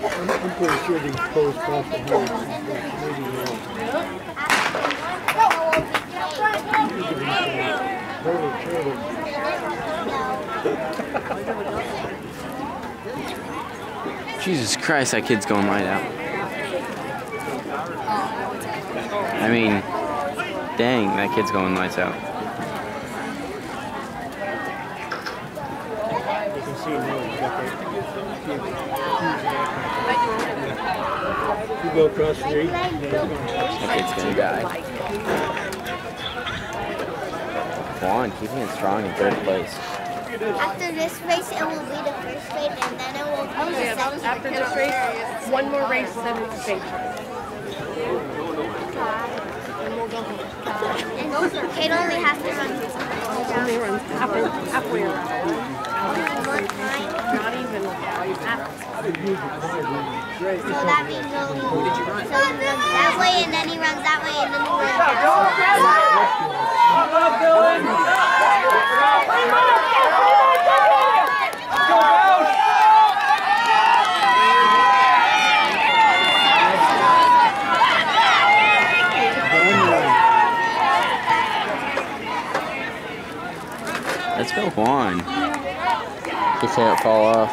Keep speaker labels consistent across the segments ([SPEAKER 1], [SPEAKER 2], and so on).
[SPEAKER 1] I'm pretty sure these posts cost a hundred.
[SPEAKER 2] Jesus Christ, that kid's going light out. I mean, dang, that kid's going lights out.
[SPEAKER 1] You can see now, you got You go across the street, then it's gonna
[SPEAKER 2] That kid's gonna die. Juan, keeping it strong in third place.
[SPEAKER 3] After this race, it will be the first race, and then it will be
[SPEAKER 4] Oh,
[SPEAKER 3] the
[SPEAKER 4] yeah, that was
[SPEAKER 3] second.
[SPEAKER 4] after this race. One more race, then it's the same. And we'll go home.
[SPEAKER 3] And Kate only has to run
[SPEAKER 4] Only runs halfway, halfway around.
[SPEAKER 3] one time.
[SPEAKER 4] Not even half.
[SPEAKER 3] So that means only. So he runs that way, and then he runs that way, and then he runs that way.
[SPEAKER 2] Let's go, Juan.
[SPEAKER 5] He can't fall off.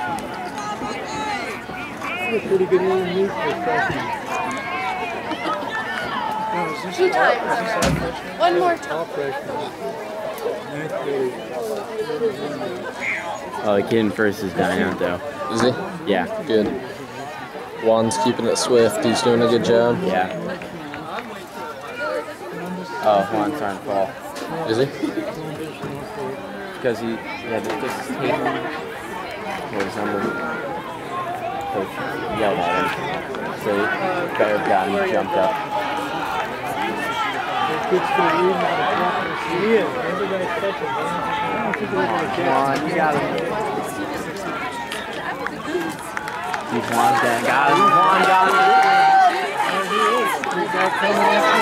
[SPEAKER 1] A pretty good little meet for freshmen.
[SPEAKER 4] Two times already. One more time.
[SPEAKER 1] All freshmen. Ninth grade.
[SPEAKER 2] Oh, the kid in first is dying out though.
[SPEAKER 5] Is he?
[SPEAKER 2] Yeah,
[SPEAKER 5] Good. Juan's keeping it swift. He's doing a good job.
[SPEAKER 2] yeah. Oh, Juan's starting to fall.
[SPEAKER 5] Is he?
[SPEAKER 2] Because he, yeah, they just hit him. Or something. Coach yelled at him. So he better have gotten jumped up.
[SPEAKER 1] Catch
[SPEAKER 2] Juan, you got him. He's Juan's got got him. Got.
[SPEAKER 1] He's got coming after him.